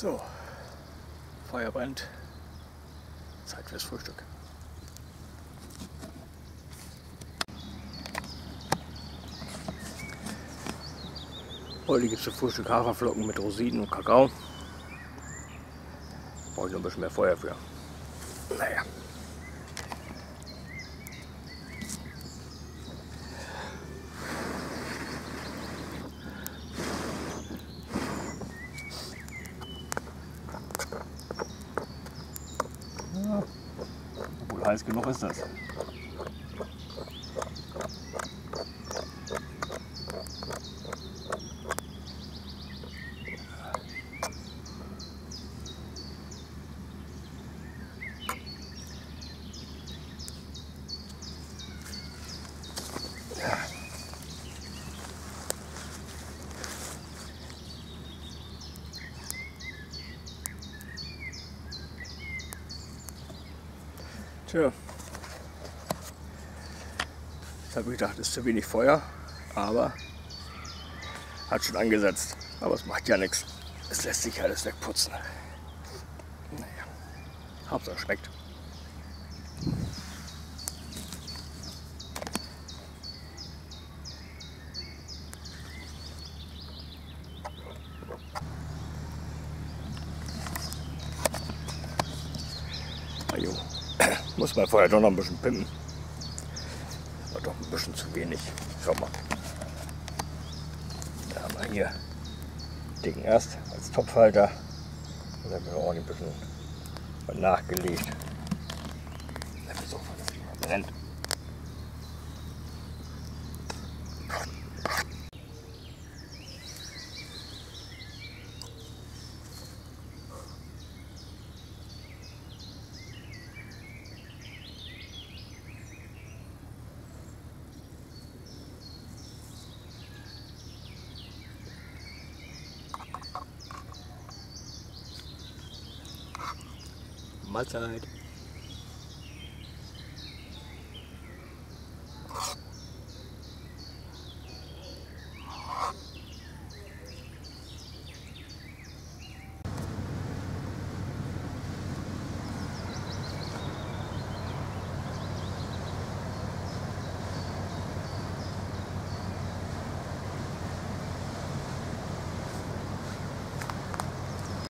So, Feuer brennt. Zeit fürs Frühstück. Heute gibt es zum Frühstück Haferflocken mit Rosinen und Kakao. Brauche ich noch ein bisschen mehr Feuer für. Naja. Heiß genug ist das. Tja. Jetzt habe ich gedacht, ist zu wenig Feuer, aber hat schon angesetzt. Aber es macht ja nichts. Es lässt sich alles wegputzen. Naja, Hauptsache schmeckt. Muss man vorher doch noch ein bisschen pimpen. Aber doch ein bisschen zu wenig. Schau mal. Da haben wir hier dicken erst als Topfhalter. Und dann haben wir auch ein bisschen nachgelegt. Damit mal brennt. Mahlzeit.